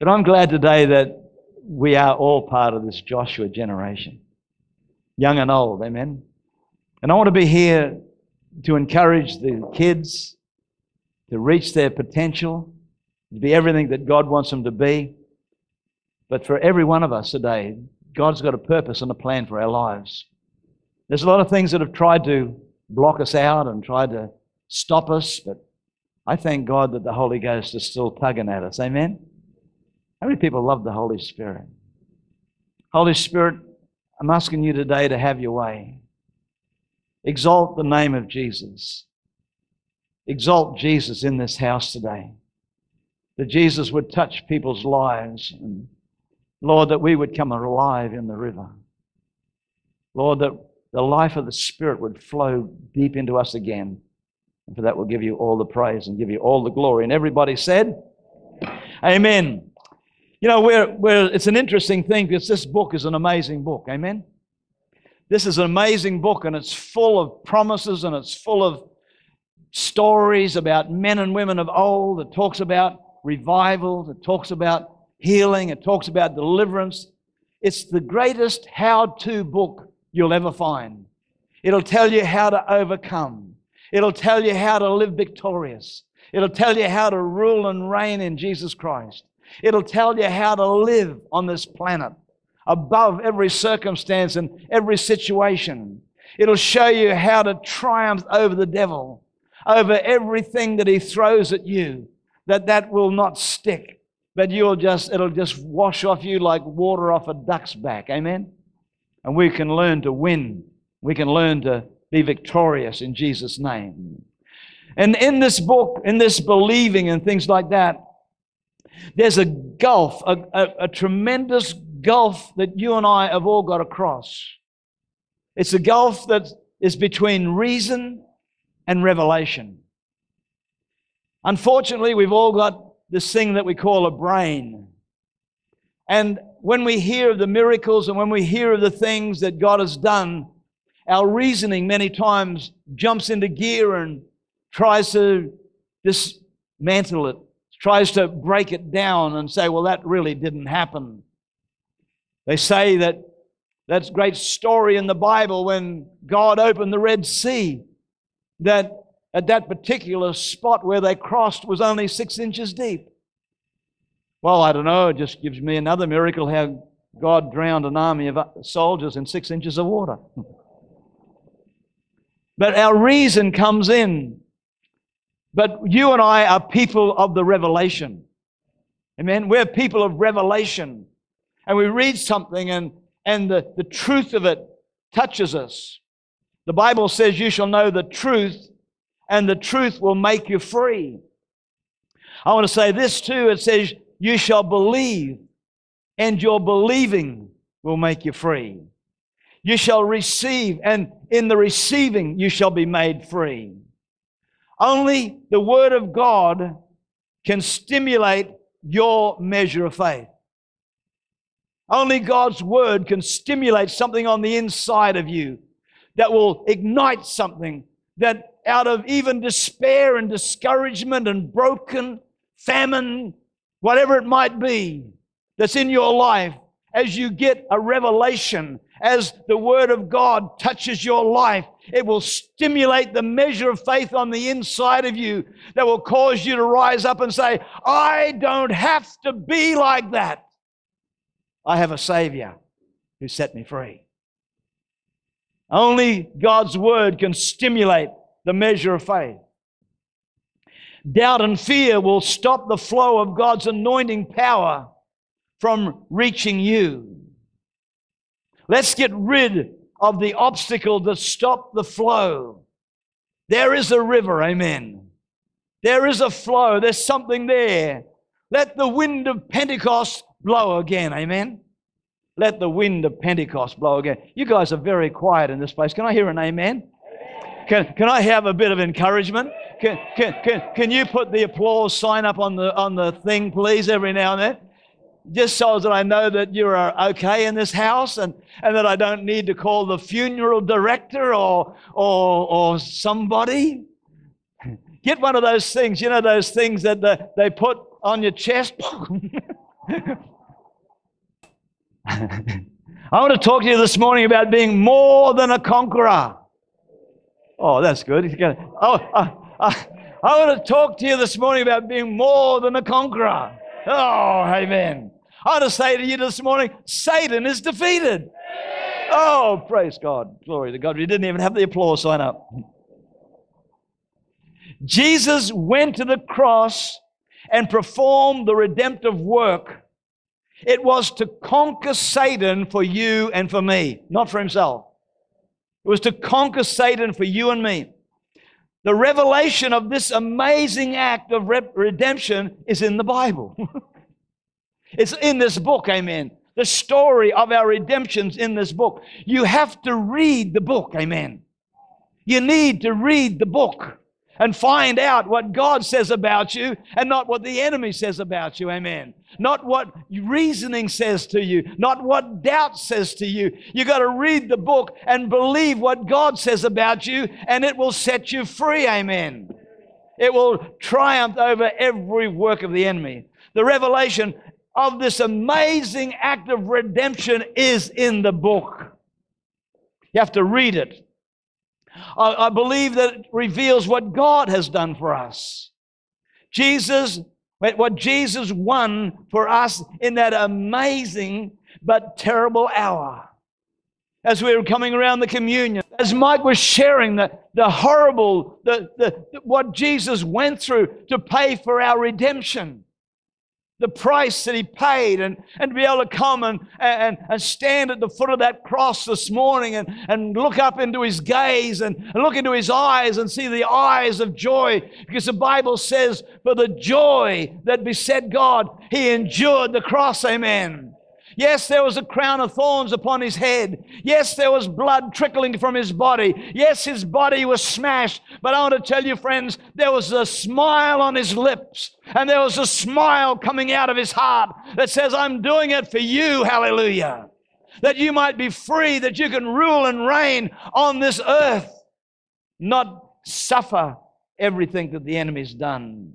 But I'm glad today that we are all part of this Joshua generation, young and old, amen. And I want to be here to encourage the kids to reach their potential, to be everything that God wants them to be. But for every one of us today, God's got a purpose and a plan for our lives. There's a lot of things that have tried to block us out and tried to stop us, but I thank God that the Holy Ghost is still tugging at us. Amen? How many people love the Holy Spirit? Holy Spirit, I'm asking you today to have your way. Exalt the name of Jesus. Exalt Jesus in this house today. That Jesus would touch people's lives. And Lord, that we would come alive in the river. Lord, that the life of the Spirit would flow deep into us again. And for that, we'll give you all the praise and give you all the glory. And everybody said, Amen. You know, we're, we're, it's an interesting thing because this book is an amazing book. Amen. This is an amazing book and it's full of promises and it's full of stories about men and women of old. It talks about revival, it talks about healing, it talks about deliverance. It's the greatest how to book you'll ever find. It'll tell you how to overcome, it'll tell you how to live victorious, it'll tell you how to rule and reign in Jesus Christ. It'll tell you how to live on this planet above every circumstance and every situation. It'll show you how to triumph over the devil, over everything that he throws at you, that that will not stick, but you'll just, it'll just wash off you like water off a duck's back. Amen? And we can learn to win. We can learn to be victorious in Jesus' name. And in this book, in this believing and things like that, there's a gulf, a, a, a tremendous gulf that you and I have all got to cross. It's a gulf that is between reason and revelation. Unfortunately, we've all got this thing that we call a brain. And when we hear of the miracles and when we hear of the things that God has done, our reasoning many times jumps into gear and tries to dismantle it, tries to break it down and say, well, that really didn't happen. They say that that great story in the Bible when God opened the Red Sea, that at that particular spot where they crossed was only six inches deep. Well, I don't know, it just gives me another miracle how God drowned an army of soldiers in six inches of water. but our reason comes in. But you and I are people of the revelation. Amen. We're people of revelation and we read something and, and the, the truth of it touches us. The Bible says, You shall know the truth, and the truth will make you free. I want to say this too it says, You shall believe, and your believing will make you free. You shall receive, and in the receiving you shall be made free. Only the Word of God can stimulate your measure of faith. Only God's word can stimulate something on the inside of you that will ignite something that out of even despair and discouragement and broken famine, whatever it might be that's in your life, as you get a revelation, as the Word of God touches your life, it will stimulate the measure of faith on the inside of you that will cause you to rise up and say, I don't have to be like that. I have a Savior who set me free. Only God's Word can stimulate the measure of faith. Doubt and fear will stop the flow of God's anointing power from reaching you. Let's get rid of the obstacle that stopped the flow. There is a river, amen. There is a flow, there's something there. Let the wind of Pentecost blow again. Amen. Let the wind of Pentecost blow again. You guys are very quiet in this place. Can I hear an amen? Can, can I have a bit of encouragement? Can, can, can, can you put the applause sign up on the, on the thing, please, every now and then? Just so that I know that you are okay in this house and, and that I don't need to call the funeral director or, or, or somebody. Get one of those things, you know, those things that the, they put on your chest. I want to talk to you this morning about being more than a conqueror. Oh, that's good. Oh, I want to talk to you this morning about being more than a conqueror. Oh, amen. I to say to you this morning Satan is defeated. Oh, praise God. Glory to God. We didn't even have the applause sign up. Jesus went to the cross and performed the redemptive work. It was to conquer Satan for you and for me, not for himself. It was to conquer Satan for you and me. The revelation of this amazing act of redemption is in the Bible. it's in this book, amen. The story of our redemption's in this book. You have to read the book, amen. You need to read the book and find out what God says about you and not what the enemy says about you. Amen. Not what reasoning says to you, not what doubt says to you. You got to read the book and believe what God says about you, and it will set you free. Amen. It will triumph over every work of the enemy. The revelation of this amazing act of redemption is in the book. You have to read it. I, I believe that it reveals what God has done for us. Jesus, what Jesus won for us in that amazing but terrible hour. As we were coming around the communion, as Mike was sharing the, the horrible, the, the, what Jesus went through to pay for our redemption the price that he paid and, and to be able to come and, and, and stand at the foot of that cross this morning and, and look up into his gaze and, and look into his eyes and see the eyes of joy because the Bible says, for the joy that beset God, he endured the cross. Amen. Yes, there was a crown of thorns upon his head. Yes, there was blood trickling from his body. Yes, his body was smashed. But I want to tell you, friends, there was a smile on his lips and there was a smile coming out of his heart that says, I'm doing it for you. Hallelujah. That you might be free, that you can rule and reign on this earth, not suffer everything that the enemy's done.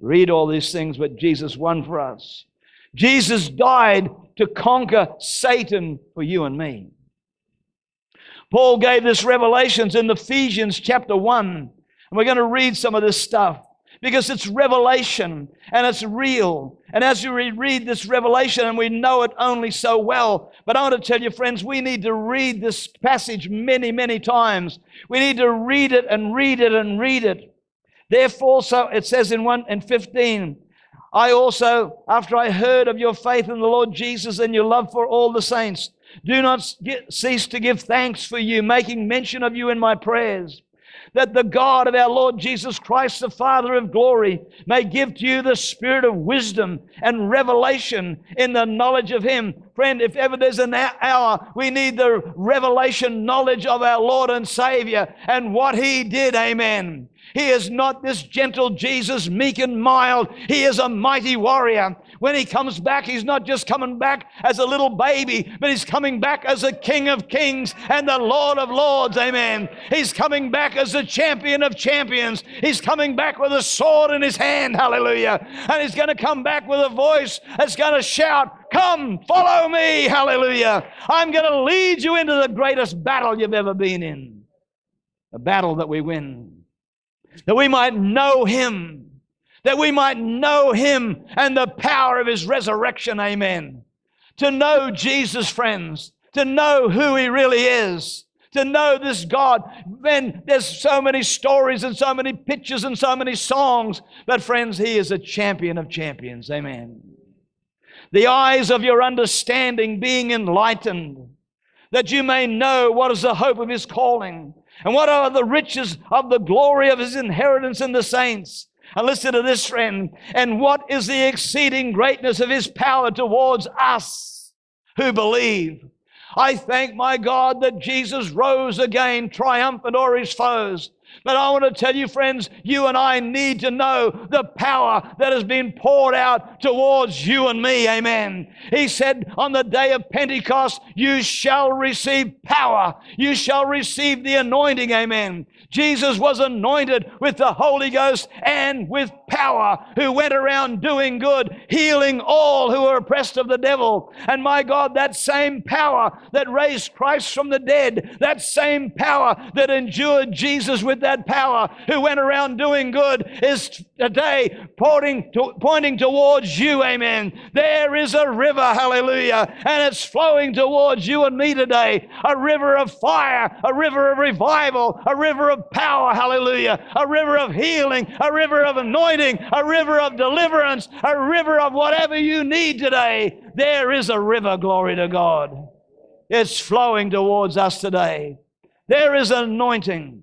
Read all these things, what Jesus won for us. Jesus died to conquer Satan for you and me. Paul gave this revelations in Ephesians chapter 1. And we're going to read some of this stuff because it's revelation and it's real. And as you read this revelation, and we know it only so well, but I want to tell you, friends, we need to read this passage many, many times. We need to read it and read it and read it. Therefore, so it says in 1 and 15, I also, after I heard of your faith in the Lord Jesus and your love for all the saints, do not cease to give thanks for you, making mention of you in my prayers that the God of our Lord Jesus Christ, the Father of glory, may give to you the spirit of wisdom and revelation in the knowledge of Him. Friend, if ever there's an hour, we need the revelation knowledge of our Lord and Savior and what He did. Amen. He is not this gentle Jesus, meek and mild. He is a mighty warrior. When he comes back, he's not just coming back as a little baby, but he's coming back as a King of kings and the Lord of lords. Amen. He's coming back as a champion of champions. He's coming back with a sword in his hand. Hallelujah. And he's going to come back with a voice that's going to shout, Come, follow me. Hallelujah. I'm going to lead you into the greatest battle you've ever been in. A battle that we win. That we might know him that we might know him and the power of his resurrection. Amen. To know Jesus, friends, to know who he really is, to know this God. Man, there's so many stories and so many pictures and so many songs, but friends, he is a champion of champions. Amen. The eyes of your understanding being enlightened, that you may know what is the hope of his calling and what are the riches of the glory of his inheritance in the saints and listen to this, friend. And what is the exceeding greatness of his power towards us who believe? I thank my God that Jesus rose again triumphant o'er his foes. But I want to tell you, friends, you and I need to know the power that has been poured out towards you and me. Amen. He said, On the day of Pentecost, you shall receive power. You shall receive the anointing. Amen. Jesus was anointed with the Holy Ghost and with power, who went around doing good, healing all who were oppressed of the devil. And my God, that same power that raised Christ from the dead, that same power that endured Jesus with that power, who went around doing good, is today pointing, to, pointing towards you. Amen. There is a river, hallelujah, and it's flowing towards you and me today. A river of fire, a river of revival, a river of power, hallelujah, a river of healing, a river of anointing, a river of deliverance, a river of whatever you need today. There is a river, glory to God. It's flowing towards us today. There is an anointing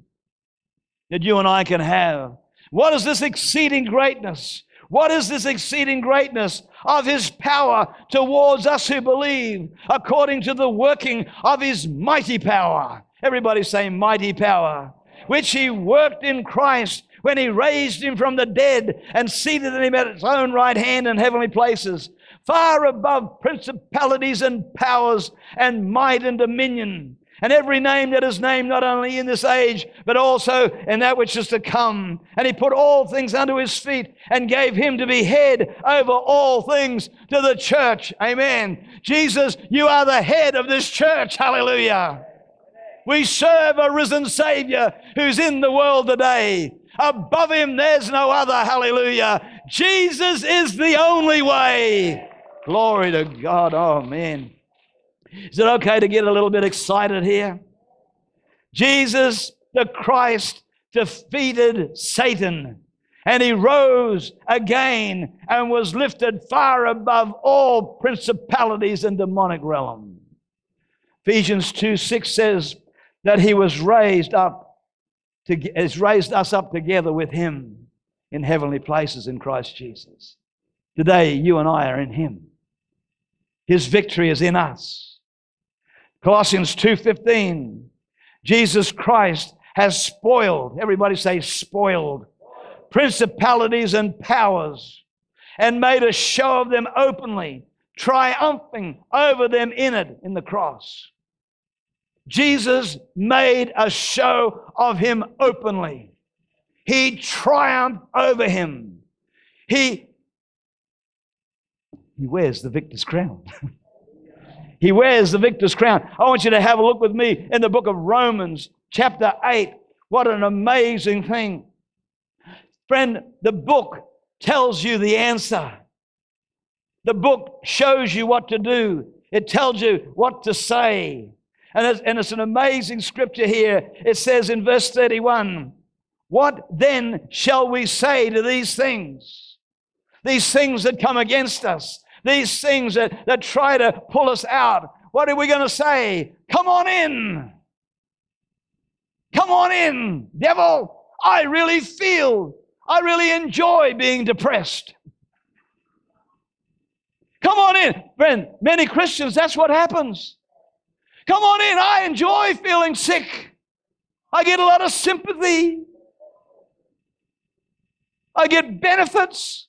that you and I can have. What is this exceeding greatness? What is this exceeding greatness of his power towards us who believe according to the working of his mighty power? Everybody say mighty power which he worked in Christ when he raised him from the dead and seated him at his own right hand in heavenly places, far above principalities and powers and might and dominion. And every name that is named, not only in this age, but also in that which is to come. And he put all things under his feet and gave him to be head over all things to the church. Amen. Jesus, you are the head of this church. Hallelujah. We serve a risen Savior who's in the world today. Above him, there's no other. Hallelujah. Jesus is the only way. Glory to God. Man. Is it okay to get a little bit excited here? Jesus, the Christ, defeated Satan and he rose again and was lifted far above all principalities and demonic realm. Ephesians 2 6 says, that he was raised up to, has raised us up together with him in heavenly places in Christ Jesus. Today, you and I are in him. His victory is in us. Colossians 2:15. Jesus Christ has spoiled, everybody say spoiled, principalities and powers and made a show of them openly, triumphing over them in it in the cross. Jesus made a show of him openly. He triumphed over him. He, he wears the victor's crown. he wears the victor's crown. I want you to have a look with me in the book of Romans, chapter 8. What an amazing thing. Friend, the book tells you the answer. The book shows you what to do. It tells you what to say. And it's, and it's an amazing scripture here. It says in verse 31 What then shall we say to these things? These things that come against us, these things that, that try to pull us out. What are we going to say? Come on in. Come on in, devil. I really feel, I really enjoy being depressed. Come on in. Friend, many Christians, that's what happens. Come on in. I enjoy feeling sick. I get a lot of sympathy. I get benefits.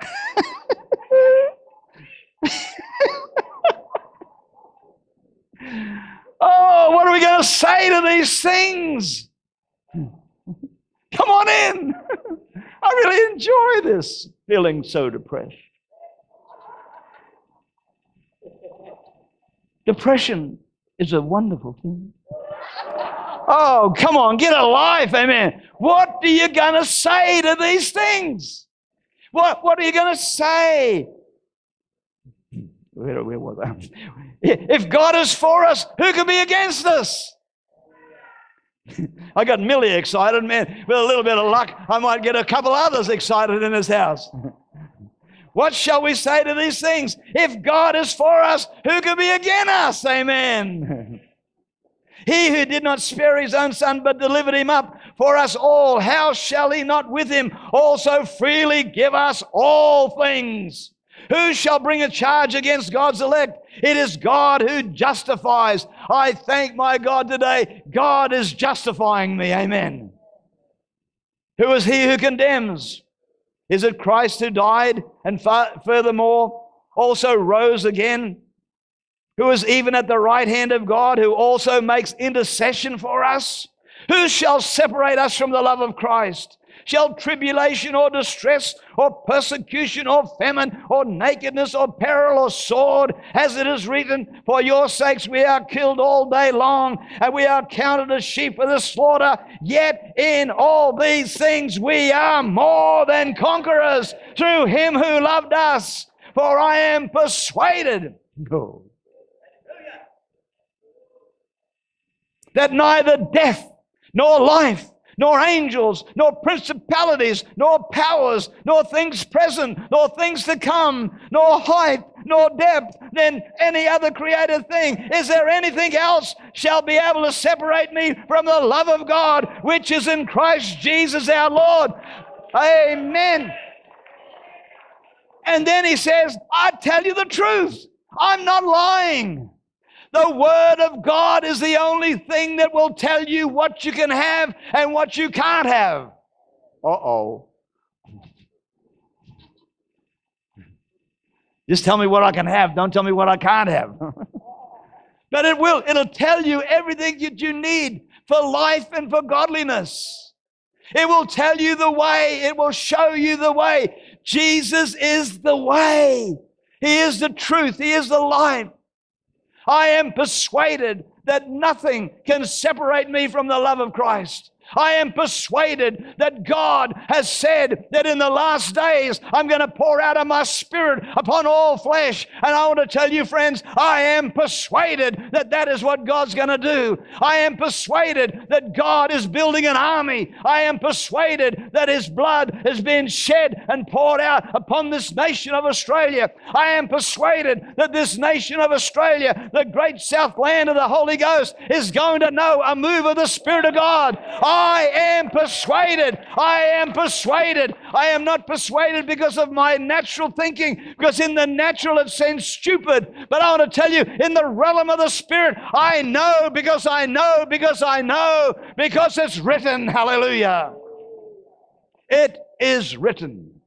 oh, what are we going to say to these things? Come on in. I really enjoy this feeling so depressed. Depression is a wonderful thing. Oh, come on, get a life, amen. What are you going to say to these things? What, what are you going to say? Where, where was I? If God is for us, who can be against us? I got Millie excited, man. With a little bit of luck, I might get a couple others excited in this house. What shall we say to these things? If God is for us, who can be against us? Amen. he who did not spare his own son, but delivered him up for us all, how shall he not with him also freely give us all things? Who shall bring a charge against God's elect? It is God who justifies. I thank my God today. God is justifying me. Amen. Who is he who condemns? Is it Christ who died and furthermore also rose again? Who is even at the right hand of God, who also makes intercession for us? Who shall separate us from the love of Christ? Shall tribulation or distress or persecution or famine or nakedness or peril or sword, as it is written, For your sakes we are killed all day long, and we are counted as sheep for the slaughter. Yet in all these things we are more than conquerors through him who loved us. For I am persuaded. That neither death nor life nor angels, nor principalities, nor powers, nor things present, nor things to come, nor height, nor depth than any other created thing. Is there anything else shall be able to separate me from the love of God, which is in Christ Jesus our Lord? Amen. And then he says, I tell you the truth. I'm not lying. The Word of God is the only thing that will tell you what you can have and what you can't have. Uh oh. Just tell me what I can have. Don't tell me what I can't have. but it will. It'll tell you everything that you need for life and for godliness. It will tell you the way. It will show you the way. Jesus is the way. He is the truth. He is the life. I am persuaded that nothing can separate me from the love of Christ. I am persuaded that God has said that in the last days I'm going to pour out of my spirit upon all flesh. And I want to tell you, friends, I am persuaded that that is what God's going to do. I am persuaded that God is building an army. I am persuaded that His blood has been shed and poured out upon this nation of Australia. I am persuaded that this nation of Australia, the great south land of the Holy Ghost, is going to know a move of the Spirit of God. I I am persuaded. I am persuaded. I am not persuaded because of my natural thinking, because in the natural it seems stupid. But I want to tell you, in the realm of the Spirit, I know because I know because I know because it's written. Hallelujah. It is written.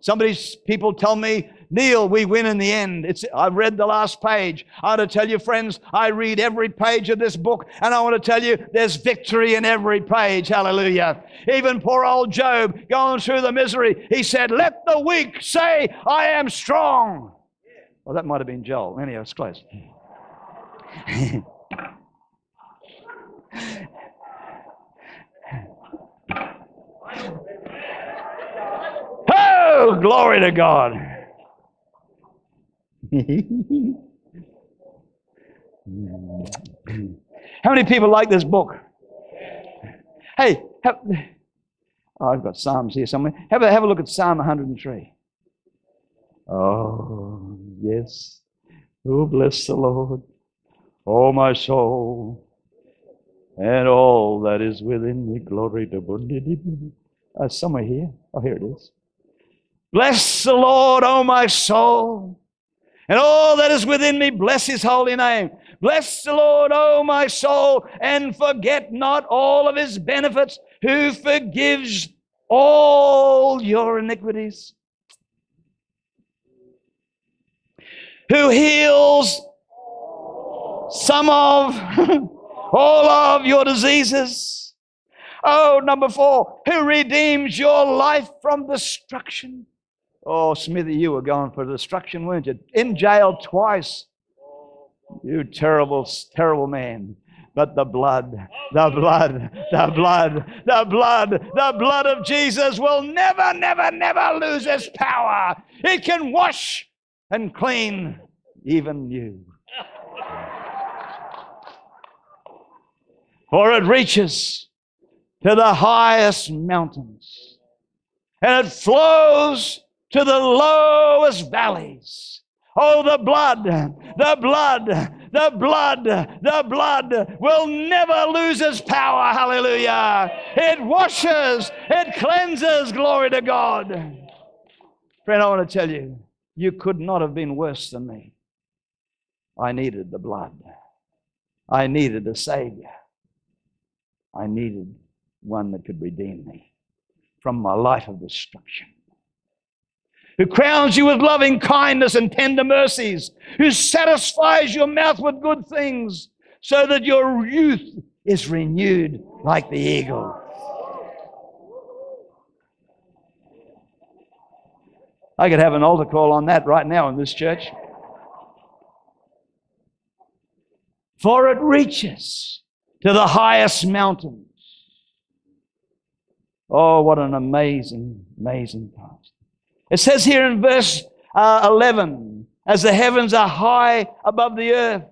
Somebody's people tell me Neil, we win in the end. It's, I've read the last page. I want to tell you, friends, I read every page of this book, and I want to tell you there's victory in every page. Hallelujah. Even poor old Job going through the misery, he said, Let the weak say, I am strong. Well, that might have been Joel. Anyhow, it's close. oh, glory to God. How many people like this book? Hey, have, oh, I've got Psalms here somewhere. Have a, have a look at Psalm 103. Oh, yes. Oh, bless the Lord, oh, my soul, and all that is within me. Glory to uh, somewhere here. Oh, here it is. Bless the Lord, oh, my soul and all that is within me, bless his holy name. Bless the Lord, O my soul, and forget not all of his benefits, who forgives all your iniquities, who heals some of all of your diseases. Oh, number four, who redeems your life from destruction Oh, Smithy, you were going for destruction, weren't you? In jail twice. You terrible, terrible man. But the blood, the blood, the blood, the blood, the blood of Jesus will never, never, never lose its power. It can wash and clean even you. For it reaches to the highest mountains and it flows to the lowest valleys. Oh, the blood, the blood, the blood, the blood will never lose its power. Hallelujah. It washes, it cleanses. Glory to God. Friend, I want to tell you, You could not have been worse than me. I needed the blood. I needed a Savior. I needed one that could redeem me from my life of destruction. Who crowns you with loving kindness and tender mercies, who satisfies your mouth with good things, so that your youth is renewed like the eagle. I could have an altar call on that right now in this church. For it reaches to the highest mountains. Oh, what an amazing, amazing past. It says here in verse uh, 11, as the heavens are high above the earth,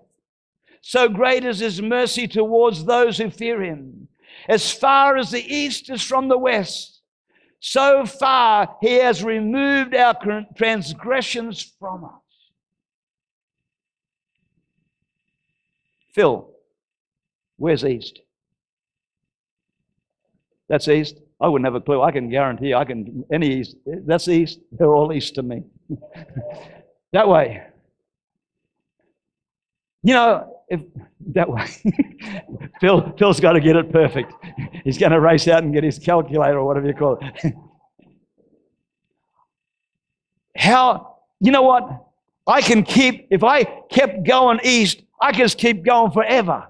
so great is his mercy towards those who fear him. As far as the east is from the west, so far, he has removed our transgressions from us. Phil, where's east? That's east. I wouldn't have a clue. I can guarantee I can any east. That's east. They're all east to me. that way. You know, if that way. Phil, Phil's got to get it perfect. He's going to race out and get his calculator or whatever you call it. How, you know what? I can keep, if I kept going east, I can just keep going forever.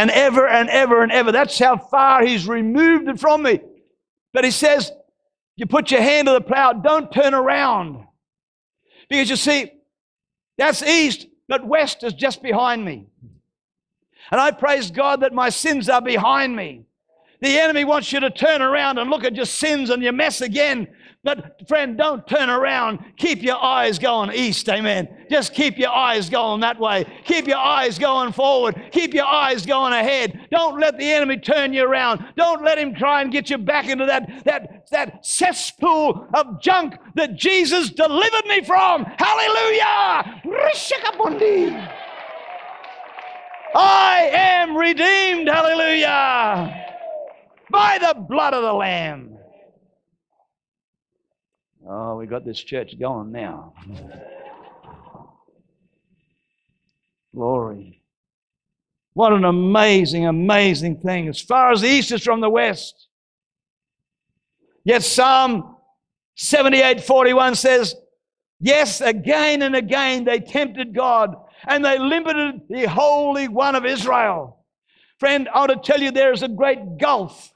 And ever and ever and ever. That's how far he's removed it from me. But he says, you put your hand to the plow, don't turn around. Because you see, that's east, but west is just behind me. And I praise God that my sins are behind me. The enemy wants you to turn around and look at your sins and your mess again. But, friend, don't turn around. Keep your eyes going east. Amen. Just keep your eyes going that way. Keep your eyes going forward. Keep your eyes going ahead. Don't let the enemy turn you around. Don't let him try and get you back into that, that, that cesspool of junk that Jesus delivered me from. Hallelujah. I am redeemed. Hallelujah by the blood of the Lamb. Oh, we got this church going now. Glory. What an amazing, amazing thing. As far as the east is from the west. Yet Psalm 78 41 says, Yes, again and again they tempted God and they limited the Holy One of Israel. Friend, I want to tell you there is a great gulf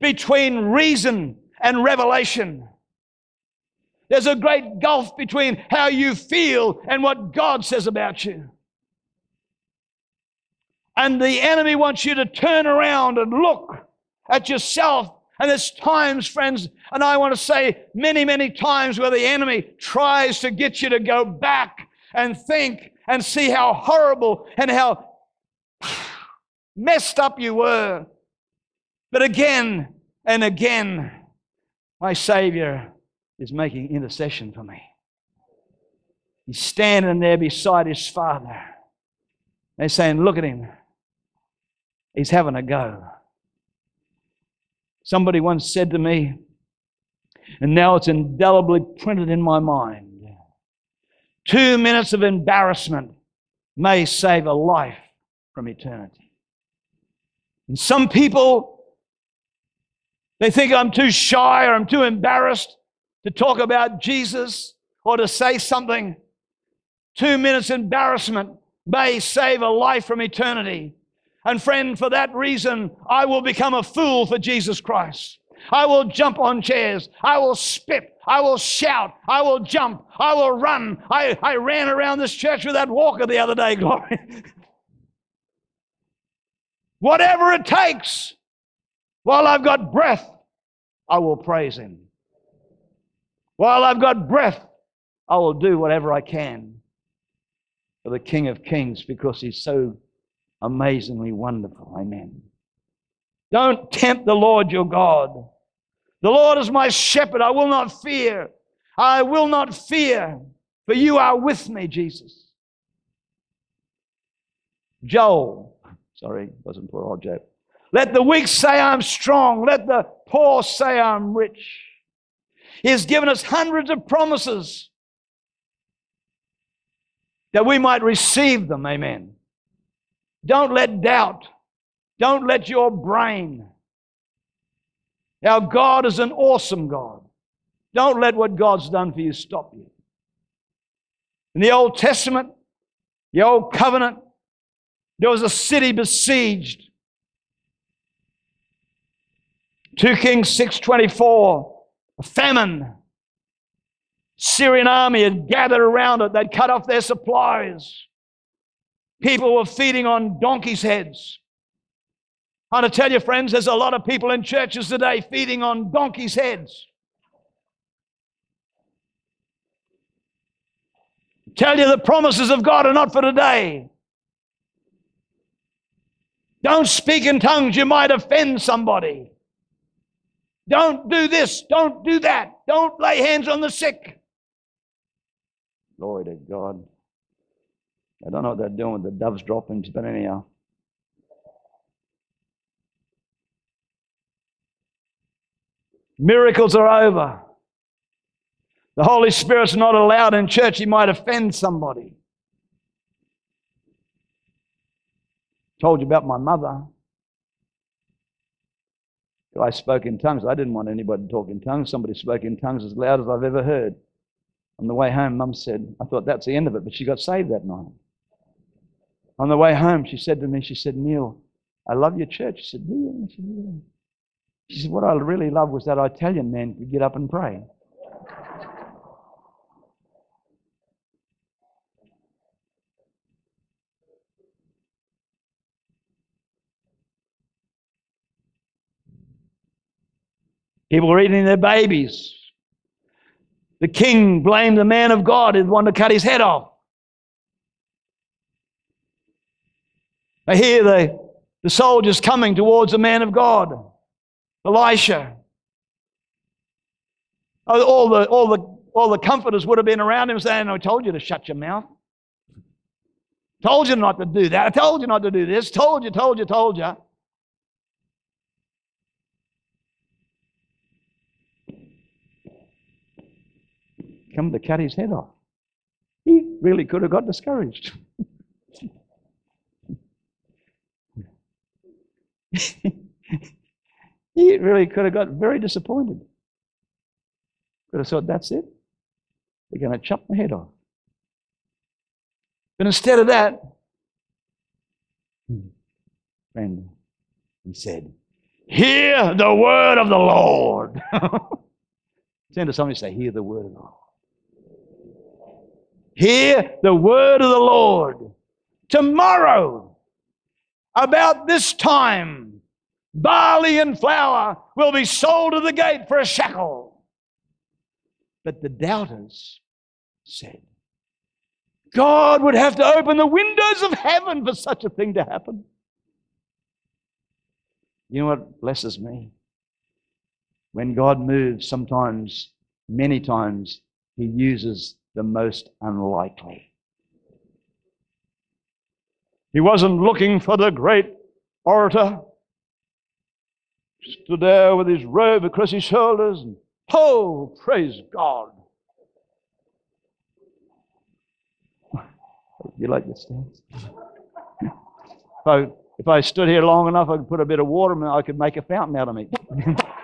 between reason and revelation. There's a great gulf between how you feel and what God says about you. And the enemy wants you to turn around and look at yourself. And there's times, friends, and I want to say many, many times where the enemy tries to get you to go back and think and see how horrible and how messed up you were. But again and again, my Savior is making intercession for me. He's standing there beside his Father. They're saying, Look at him. He's having a go. Somebody once said to me, and now it's indelibly printed in my mind two minutes of embarrassment may save a life from eternity. And some people, they think I'm too shy or I'm too embarrassed to talk about Jesus or to say something. Two minutes embarrassment may save a life from eternity. And friend, for that reason, I will become a fool for Jesus Christ. I will jump on chairs. I will spit. I will shout. I will jump. I will run. I, I ran around this church with that walker the other day, glory. Whatever it takes, while I've got breath, I will praise Him. While I've got breath, I will do whatever I can for the King of Kings because He's so amazingly wonderful. Amen. Don't tempt the Lord your God. The Lord is my shepherd. I will not fear. I will not fear, for you are with me, Jesus. Joel Sorry, wasn't poor old Job. Let the weak say I'm strong. Let the poor say I'm rich. He has given us hundreds of promises that we might receive them. Amen. Don't let doubt, don't let your brain. Our God is an awesome God. Don't let what God's done for you stop you. In the Old Testament, the Old Covenant, there was a city besieged. 2 Kings 624, famine. Syrian army had gathered around it. They'd cut off their supplies. People were feeding on donkeys' heads. I want to tell you, friends, there's a lot of people in churches today feeding on donkeys' heads. Tell you the promises of God are not for today. Don't speak in tongues, you might offend somebody. Don't do this, don't do that. Don't lay hands on the sick. Glory to God. I don't know what they're doing with the doves droppings, but anyhow. Miracles are over. The Holy Spirit's not allowed in church. He might offend somebody. Told you about my mother. I spoke in tongues. I didn't want anybody to talk in tongues. Somebody spoke in tongues as loud as I've ever heard. On the way home, Mum said, I thought that's the end of it, but she got saved that night. On the way home, she said to me, she said, Neil, I love your church. She said? Yeah. She said, What I really love was that Italian man could get up and pray. People were eating their babies. The king blamed the man of God who wanted to cut his head off. I hear the, the soldiers coming towards the man of God, Elisha. All the, all, the, all the comforters would have been around him saying, I told you to shut your mouth. Told you not to do that. I told you not to do this. Told you, told you, told you. Come to cut his head off. He really could have got discouraged. he really could have got very disappointed. Could have thought, that's it. They're going to chop my head off. But instead of that, hmm, friend, he said, Hear the word of the Lord. Turn to somebody and say, Hear the word of the Lord. Hear the word of the Lord. Tomorrow, about this time, barley and flour will be sold to the gate for a shekel. But the doubters said, God would have to open the windows of heaven for such a thing to happen. You know what blesses me? When God moves, sometimes, many times, He uses the most unlikely. He wasn't looking for the great orator. Stood there with his robe across his shoulders and, oh, praise God. You like this dance? if, I, if I stood here long enough, I could put a bit of water and I could make a fountain out of me.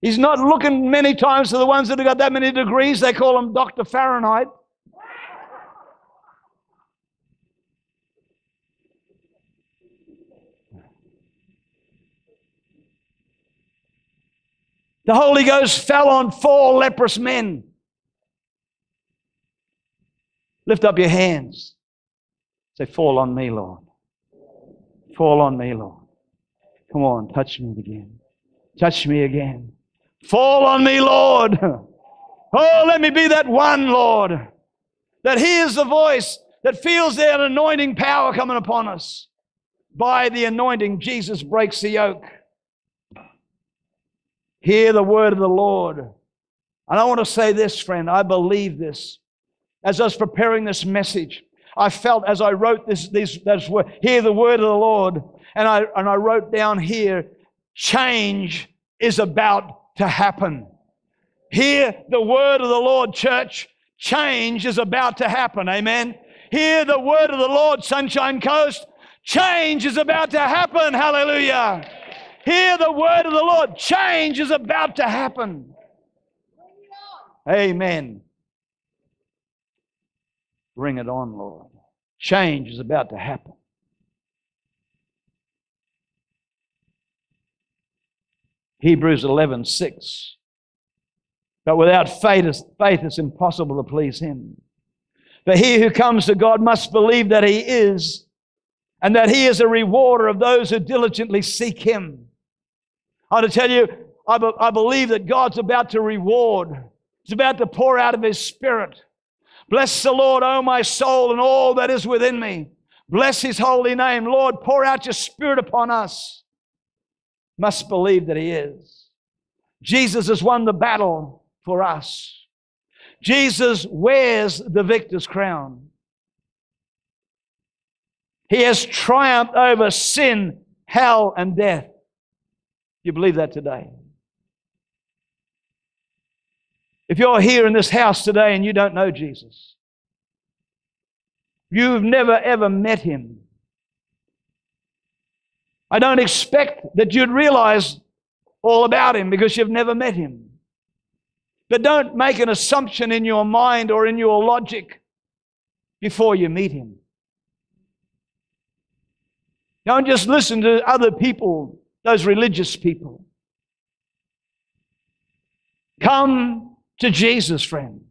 He's not looking many times to the ones that have got that many degrees. They call him Dr. Fahrenheit. The Holy Ghost fell on four leprous men. Lift up your hands. Say, Fall on me, Lord. Fall on me, Lord. Come on, touch me again. Touch me again. Fall on me, Lord. Oh, let me be that one, Lord, that hears the voice, that feels that anointing power coming upon us. By the anointing, Jesus breaks the yoke. Hear the word of the Lord. And I want to say this, friend, I believe this. As I was preparing this message, I felt as I wrote this, these, this word, hear the word of the Lord, and I, and I wrote down here, change is about to happen. Hear the word of the Lord, church. Change is about to happen. Amen. Hear the word of the Lord, Sunshine Coast. Change is about to happen. Hallelujah. Hear the word of the Lord. Change is about to happen. Amen. Bring it on, Lord. Change is about to happen. Hebrews 11 6. But without faith, faith it's impossible to please Him. For he who comes to God must believe that He is, and that He is a rewarder of those who diligently seek Him. I to tell you, I, be, I believe that God's about to reward, He's about to pour out of His Spirit. Bless the Lord, O my soul, and all that is within me. Bless His holy name. Lord, pour out your Spirit upon us. Must believe that He is. Jesus has won the battle for us. Jesus wears the victor's crown. He has triumphed over sin, hell, and death. You believe that today? If you're here in this house today and you don't know Jesus, you've never ever met him. I don't expect that you'd realize all about him because you've never met him. But don't make an assumption in your mind or in your logic before you meet him. Don't just listen to other people, those religious people. Come to Jesus, friend.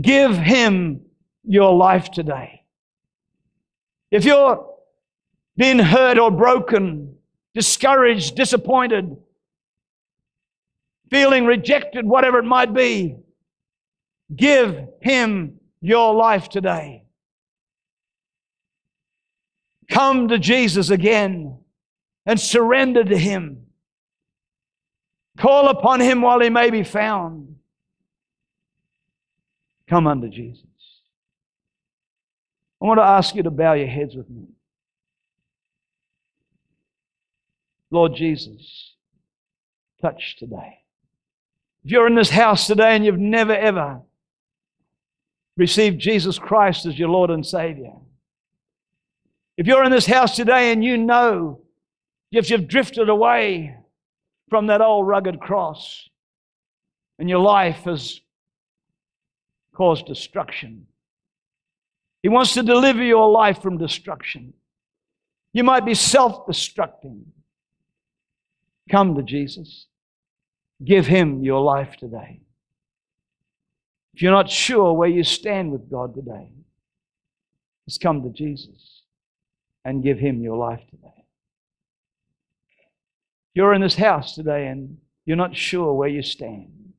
Give him your life today. If you're being hurt or broken, discouraged, disappointed, feeling rejected, whatever it might be, give Him your life today. Come to Jesus again and surrender to Him. Call upon Him while He may be found. Come unto Jesus. I want to ask you to bow your heads with me. Lord Jesus, touch today. If you're in this house today and you've never ever received Jesus Christ as your Lord and Savior, if you're in this house today and you know if you've drifted away from that old rugged cross and your life has caused destruction, He wants to deliver your life from destruction. You might be self destructing. Come to Jesus. Give Him your life today. If you're not sure where you stand with God today, just come to Jesus and give Him your life today. You're in this house today and you're not sure where you stand,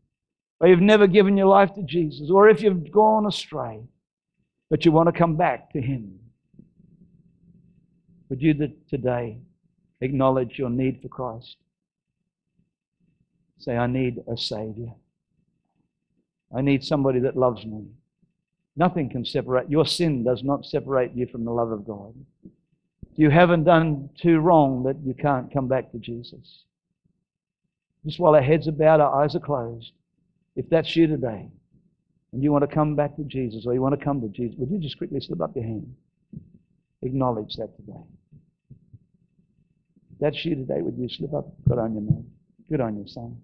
or you've never given your life to Jesus, or if you've gone astray, but you want to come back to Him, would you today acknowledge your need for Christ? Say, I need a Savior. I need somebody that loves me. Nothing can separate. Your sin does not separate you from the love of God. You haven't done too wrong that you can't come back to Jesus. Just while our heads are bowed, our eyes are closed. If that's you today, and you want to come back to Jesus, or you want to come to Jesus, would you just quickly slip up your hand? Acknowledge that today. If that's you today, would you slip up? Good on you, man. Good on you, son.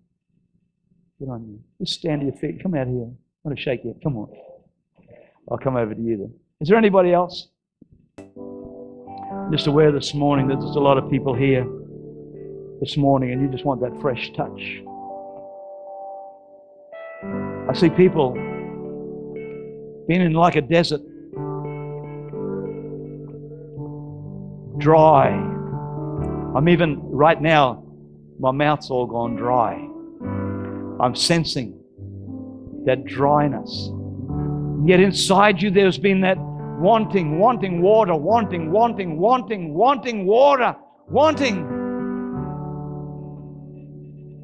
Good on you. Just stand to your feet. Come out here. I want to shake you. Come on. I'll come over to you then. Is there anybody else? I'm Just aware this morning that there's a lot of people here this morning and you just want that fresh touch. I see people being in like a desert, dry. I'm even, right now, my mouth's all gone dry. I'm sensing that dryness. Yet inside you, there's been that wanting, wanting water, wanting, wanting, wanting, wanting water, wanting.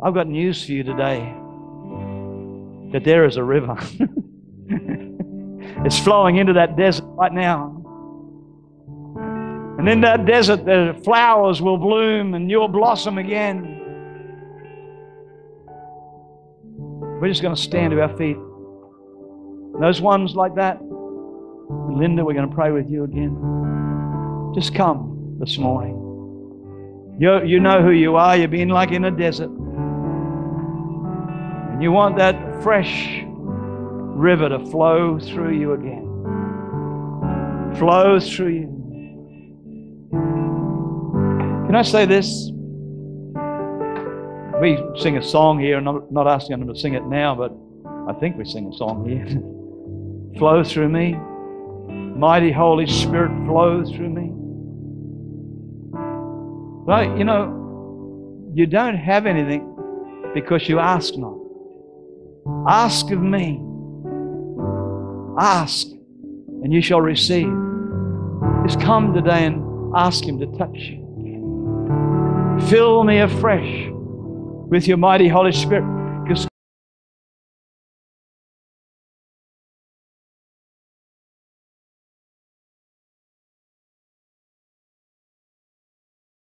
I've got news for you today that there is a river. It's flowing into that desert right now. And in that desert, the flowers will bloom and you'll blossom again. We're just going to stand to our feet. Those ones like that, Linda, we're going to pray with you again. Just come this morning. You, you know who you are. You've been like in a desert. And you want that fresh river to flow through you again. Flow through you. Can I say this? We sing a song here, and I'm not asking them to sing it now, but I think we sing a song here. flow through me. Mighty Holy Spirit, flow through me. Right? You know, you don't have anything because you ask not. Ask of me. Ask, and you shall receive. Just come today and ask Him to touch you. Fill me afresh with your mighty Holy Spirit.